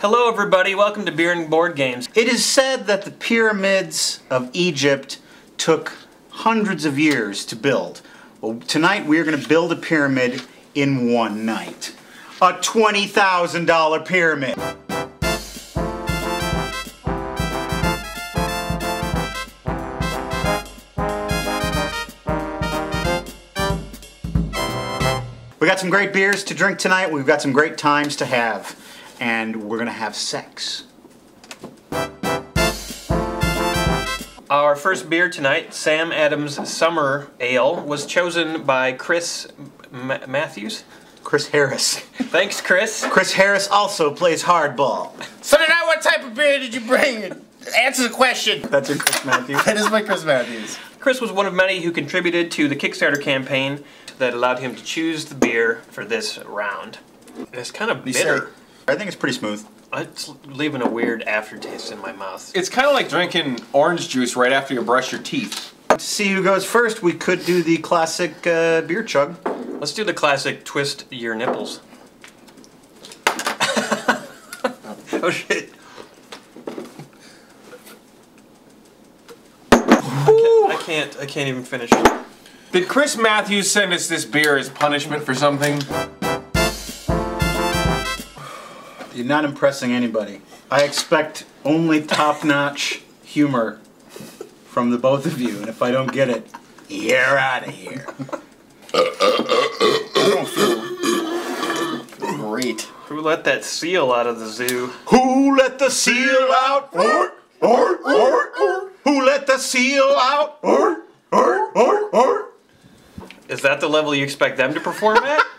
Hello everybody, welcome to Beer and Board Games. It is said that the pyramids of Egypt took hundreds of years to build. Well, tonight we are going to build a pyramid in one night. A $20,000 pyramid. We got some great beers to drink tonight. We've got some great times to have. And we're going to have sex. Our first beer tonight, Sam Adams Summer Ale, was chosen by Chris M Matthews. Chris Harris. Thanks, Chris. Chris Harris also plays hardball. So tonight, what type of beer did you bring? Answer the question. That's your Chris Matthews. That is my Chris Matthews. Chris was one of many who contributed to the Kickstarter campaign that allowed him to choose the beer for this round. It's kind of bitter. I think it's pretty smooth. It's leaving a weird aftertaste in my mouth. It's kind of like drinking orange juice right after you brush your teeth. To see who goes first, we could do the classic uh, beer chug. Let's do the classic twist your nipples. oh shit. I can't, I can't even finish it. Did Chris Matthews send us this beer as punishment for something? You're not impressing anybody. I expect only top-notch humor from the both of you, and if I don't get it, you're out of here. Great. Who let that seal out of the zoo? Who let the seal out? Or, or, or, or. Who let the seal out? Or, or, or, or. Is that the level you expect them to perform at?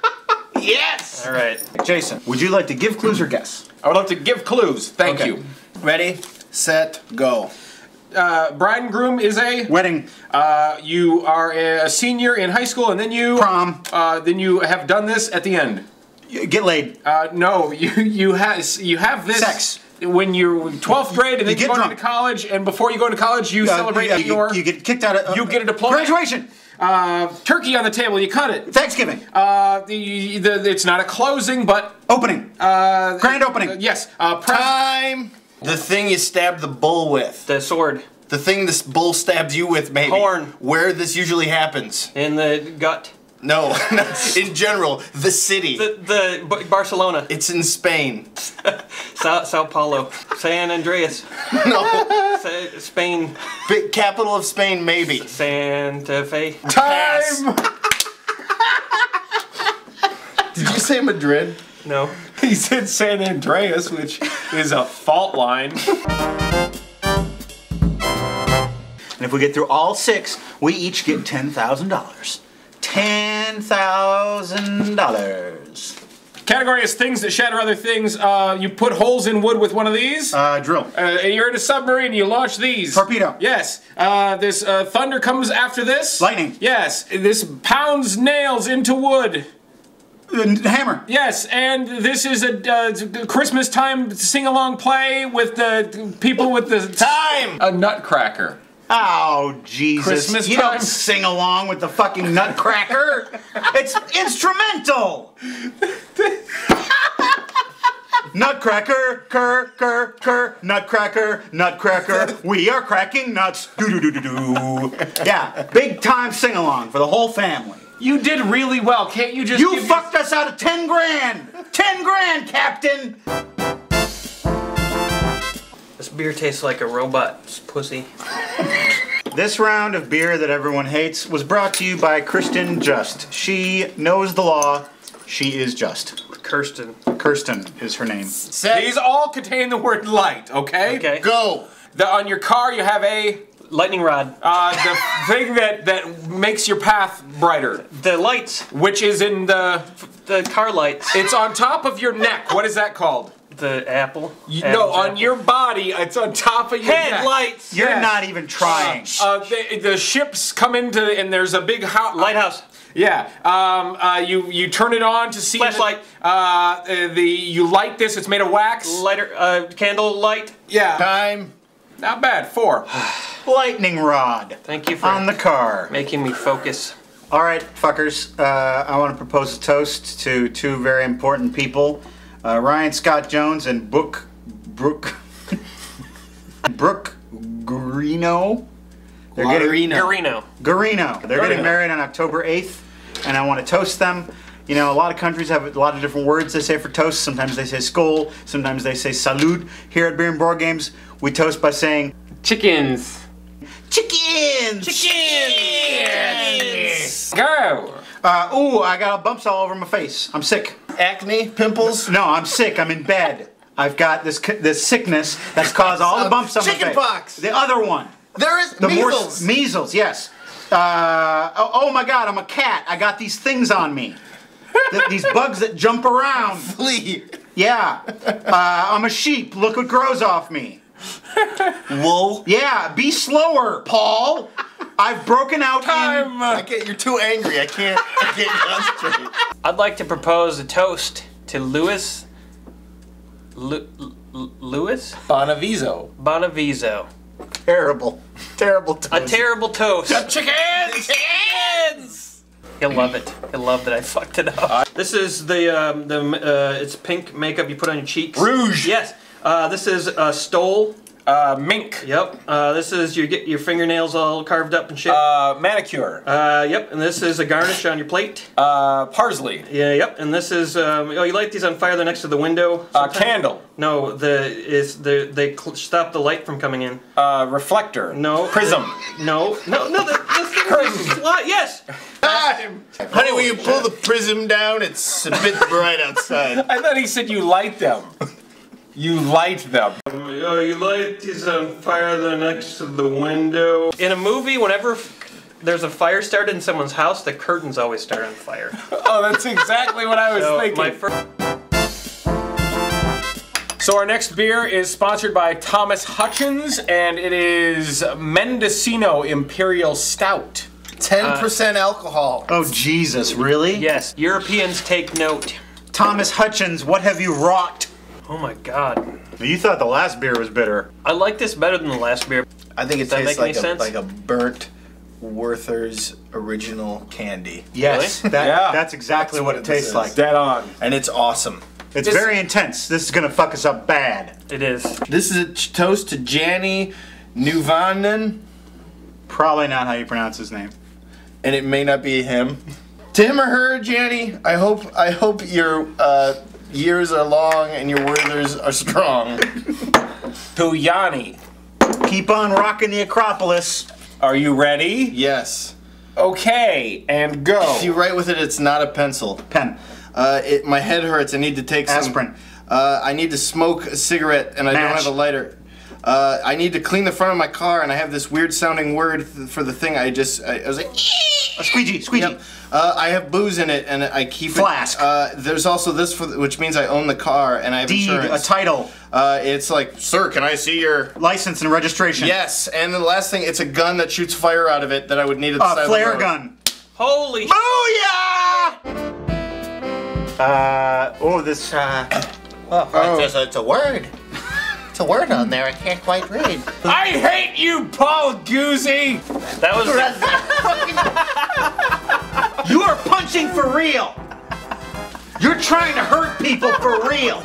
Yes. All right. Jason, would you like to give clues or guess? I would love to give clues. Thank Okay. you. Ready, set, go. Uh, bride and groom is a. Wedding, Uh, you are a senior in high school, and then you. prom, Uh, then you have done this at the end. get laid, Uh, no, you you have you have this. Sex. When you're 12th grade, and then You you, go drunk. into college, and before you go into college, you Uh, celebrate you, at your you get kicked out of. uh, you get a diploma. Graduation, uh, turkey on the table. You cut it. Thanksgiving, Uh, the, the, it's not a closing, but opening, uh, grand opening. yes. Uh, pres- Time. The thing you stab the bull with. The sword The thing this bull stabs you with, maybe. Horn. Where this usually happens. in the gut. No, in general, the city. The, the B- Barcelona. It's in Spain. Sao, Sao Paulo. San Andreas. No, Spain. Big capital of Spain, maybe. Santa Fe. Time! Did you say Madrid? No. He said San Andreas, which is a fault line. And if we get through all six, we each get $10,000. $10,000. Category is things that shatter other things. Uh, you put holes in wood with one of these. Uh, Uh, drill. and you're in a submarine. You launch these. Torpedo. Yes. Uh, this uh, thunder comes after this. Lightning. Yes. This pounds nails into wood. Uh, hammer. Yes, and this is a uh, Christmas time sing along play with the people with the Time! a nutcracker. Oh Jesus! Christmas you time. don't sing along with the fucking Nutcracker. it's instrumental. Nutcracker, cur, cur, cur, Nutcracker, Nutcracker. We are cracking nuts. Do do do do do. Yeah, big time sing along for the whole family. You did really well. Can't you just You fucked us out of ten grand. Ten grand, Captain. This beer tastes like a robot's pussy. This round of beer that everyone hates was brought to you by Kristen Just. She knows the law. She is just. Kirsten. Kirsten is her name. Set, These all contain the word light, okay? Okay. go! The, on your car, you have a Lightning rod. uh, the thing that that makes your path brighter, The lights. which is in the. The car lights. It's on top of your neck. What is that called? The apple. You, Adam's no, on apple. your body. It's on top of your neck. headlights. You're Yes. not even trying. Uh, the, the ships come into and there's a big house. Lighthouse. Yeah. Um, uh, you you turn it on to see. Flashlight. The, uh, uh, the you light this. It's made of wax. Lighter. Uh, candle light. Yeah. Time. Not bad. Four. Lightning rod Thank you for on the car. making me focus. All right, fuckers. Uh, I want to propose a toast to two very important people, uh, Ryan Scott Jones and Book Brooke Brooke Garino. They're getting Garino. Garino. They're getting married on October 8th, and I want to toast them. You know, a lot of countries have a lot of different words they say for toast. Sometimes they say skol, sometimes they say salud. Here at Beer and Board Games, we toast by saying "chickens." Chickens. chickens. Go. Uh, ooh, I got bumps all over my face. I'm sick. Acne, pimples. No, I'm sick. I'm in bed. I've got this this sickness that's caused all the bumps on my face. Chickenpox. The other one. There is The measles. measles, yes. Uh, oh, oh my God, I'm a cat. I got these things on me. Th- these bugs that jump around. Flea. Yeah. Uh, I'm a sheep. Look what grows off me. Wool. Yeah. Be slower, Paul. I've broken out in. I can't. You're too angry. I can't. I can't concentrate. I'd like to propose a toast to Louis. Lu- Lu- Louis Bonaviso. Bonaviso. Terrible. Terrible. toast. A terrible toast. Chickens. Chickens. He'll love it. He'll love that I fucked it up. This is the um, the uh, it's pink makeup you put on your cheeks. Rouge. Yes. Uh, this is uh, stole. Uh, mink. Yep. Uh, this is you get your fingernails all carved up and shit. Uh, manicure. Uh, yep. And this is a garnish on your plate. Uh, parsley. Yeah. Yep. And this is um, oh you light these on fire. They're next to the window. Uh, sometimes? candle. No. The is the they cl- stop the light from coming in. Uh, reflector. No. Prism. No. No. No. The, the thing is fly- Yes. Honey, will you pull the prism down, it's a bit bright outside. I thought he said you light them. You light them. Oh, you light these on fire. They're next to the window. In a movie, whenever there's a fire started in someone's house, the curtains always start on fire. Oh, that's exactly what I was So thinking. my first. So our next beer is sponsored by Thomas Hutchins, and it is Mendocino Imperial Stout. Ten uh, percent alcohol. Oh Jesus, really? Yes, Europeans take note. Thomas Hutchins, what have you wrought? Oh my god. You thought the last beer was bitter. I like this better than the last beer. I think it that tastes like a, sense? like a burnt Werther's original candy, Yes, Really? that, Yeah. that's exactly That's what what it tastes is. like. Dead on. and it's awesome. It's This- very intense. This is gonna fuck us up bad. It is. This is a toast to Janny Nuvanen, Probably not how you pronounce his name. and it may not be him. To him or her, Janny, I hope I hope your uh, years are long and your Werthers are strong. To Yanni. Keep on rocking the Acropolis. Are you ready? yes. Okay, and go. If you write with it, it's not a pencil. Pen. Uh, it, my head hurts. I need to take some Aspirin. Uh, I need to smoke a cigarette, and I don't have a lighter. Uh, I need to clean the front of my car, and I have this weird sounding word th- for the thing. I just, I, I was like, A squeegee. Squeegee. Yep. Uh, I have booze in it, and I keep Flask. It, uh, there's also this, for the, which means I own the car, and I have Deed. A title. uh, it's like, sir, can I see your? License and registration. Yes, and the last thing, it's a gun that shoots fire out of it that I would need at the side A of the flare road. gun. Holy sh- Booyah! Uh, oh, this, uh, Oh. It's, a, it's a word. It's a word on there I can't quite read. I hate you, Paul Guzzi! that was you are punching for real. You're trying to hurt people for real.